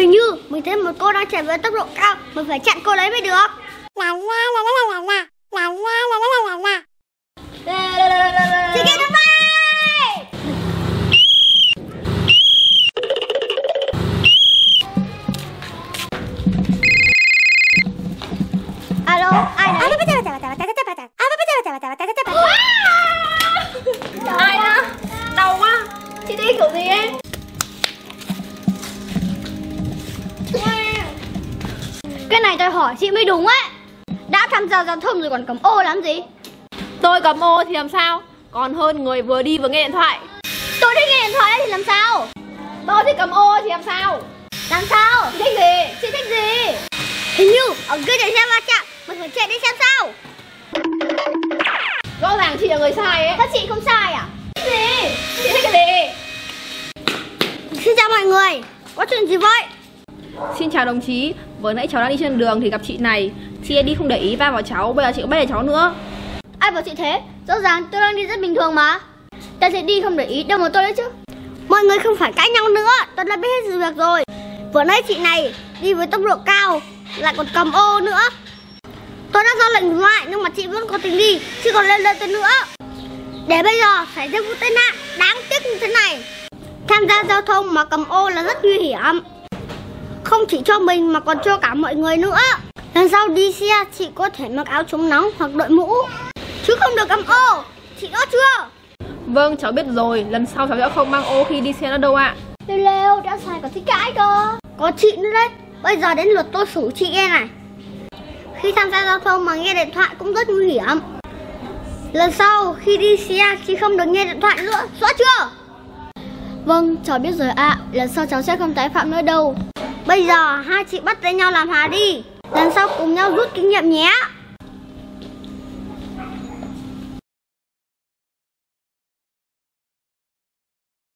Hình như mình thấy một cô đang chạy với tốc độ cao Mình phải chặn cô đấy mới được La la la la la la la La la la la Cái này tôi hỏi chị mới đúng ấy. Đã tham gia giao thông rồi còn cầm ô làm gì? Tôi cầm ô thì làm sao? Còn hơn người vừa đi vừa nghe điện thoại. Tôi thích nghe điện thoại thì làm sao? Tôi thích cầm ô thì làm sao? Làm sao? Chị thích gì? Chị thích gì? Hình như ở kia chạy xe va chạm Mình phải chạy đi xem sao. Rõ ràng chị là người sai ấy. Sao chị không sai à? Gì? Chị thích cái gì? Xin chào mọi người. Có chuyện gì vậy? Xin chào đồng chí Vừa nãy cháu đang đi trên đường thì gặp chị này. Chị ấy đi không để ý va vào cháu Bây giờ chị có bắt cháu nữa. Ai bảo chị thế? Rõ ràng tôi đang đi rất bình thường mà. Ta sẽ đi không để ý đâu mà tôi đấy chứ. Mọi người không phải cãi nhau nữa Tôi đã biết hết sự việc rồi. Vừa nãy chị này đi với tốc độ cao Lại còn cầm ô nữa. Tôi đã ra lệnh dừng lại nhưng mà chị vẫn có tính đi Chứ còn lên lên tôi nữa. Để bây giờ xảy ra vụ tai nạn Đáng tiếc như thế này. Tham gia giao thông mà cầm ô là rất nguy hiểm Chỉ cho mình mà còn cho cả mọi người nữa. Lần sau đi xe chị có thể mặc áo chống nóng hoặc đội mũ. Chứ không được cầm ô. Chị rõ chưa? Vâng cháu biết rồi. Lần sau cháu sẽ không mang ô khi đi xe nữa đâu ạ. Lêu lêu đã sai còn thích cãi cơ. Có chị nữa đấy. Bây giờ đến lượt tôi xử chị nghe này. Khi tham gia giao thông mà nghe điện thoại cũng rất nguy hiểm. Lần sau khi đi xe chị không được nghe điện thoại nữa. Rõ chưa? Vâng cháu biết rồi ạ. Lần sau cháu sẽ không tái phạm nữa đâu Bây giờ hai chị bắt tay nhau làm hòa đi. Lần sau cùng nhau rút kinh nghiệm nhé.